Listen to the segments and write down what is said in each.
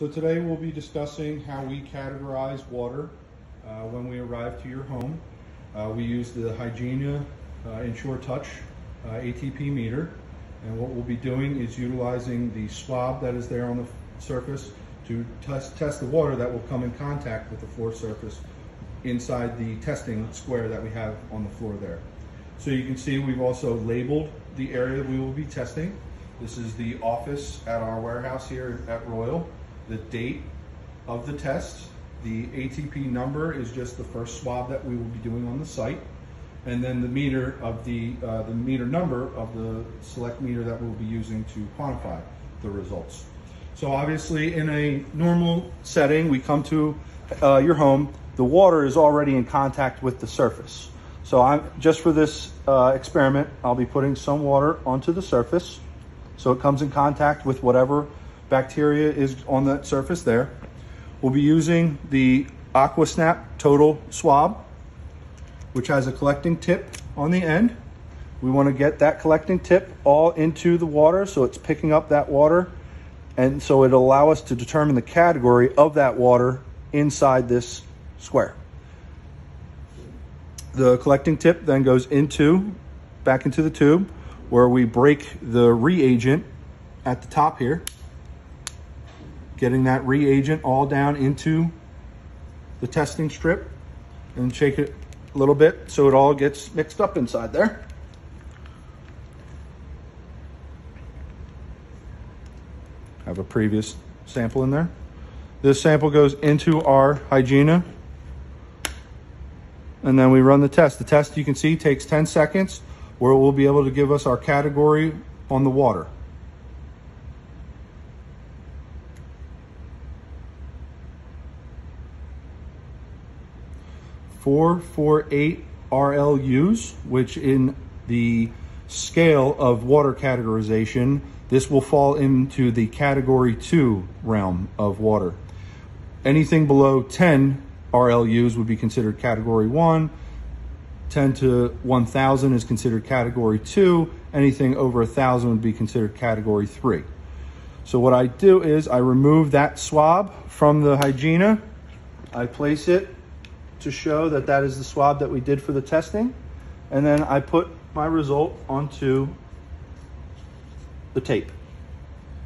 So today we'll be discussing how we categorize water uh, when we arrive to your home. Uh, we use the Hygienia uh, Touch uh, ATP meter. And what we'll be doing is utilizing the swab that is there on the surface to test, test the water that will come in contact with the floor surface inside the testing square that we have on the floor there. So you can see we've also labeled the area we will be testing. This is the office at our warehouse here at Royal the date of the test. The ATP number is just the first swab that we will be doing on the site. And then the meter of the, uh, the meter number of the select meter that we'll be using to quantify the results. So obviously in a normal setting, we come to uh, your home, the water is already in contact with the surface. So I'm just for this uh, experiment, I'll be putting some water onto the surface. So it comes in contact with whatever bacteria is on that surface there. We'll be using the AquaSnap Total Swab, which has a collecting tip on the end. We want to get that collecting tip all into the water so it's picking up that water and so it'll allow us to determine the category of that water inside this square. The collecting tip then goes into, back into the tube where we break the reagent at the top here getting that reagent all down into the testing strip and shake it a little bit so it all gets mixed up inside there. Have a previous sample in there. This sample goes into our Hygienia and then we run the test. The test you can see takes 10 seconds where it will be able to give us our category on the water. 448 RLUs, which in the scale of water categorization, this will fall into the category two realm of water. Anything below 10 RLUs would be considered category one. 10 to 1,000 is considered category two. Anything over thousand would be considered category three. So what I do is I remove that swab from the Hygienia. I place it to show that that is the swab that we did for the testing. And then I put my result onto the tape.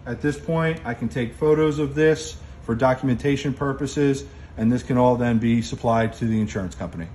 At this point, I can take photos of this for documentation purposes, and this can all then be supplied to the insurance company.